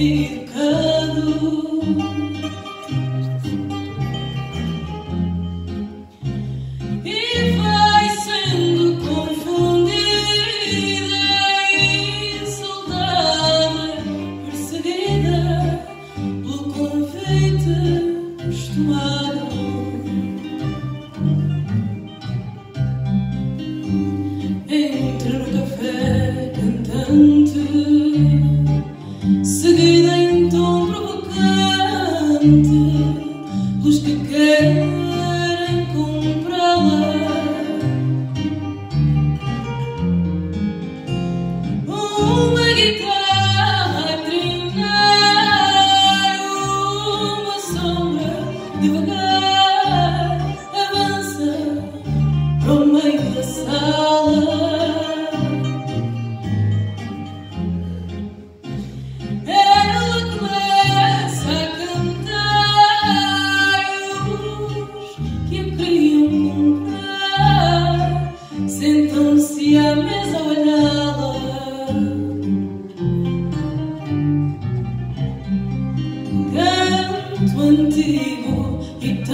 e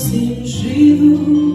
Cingido,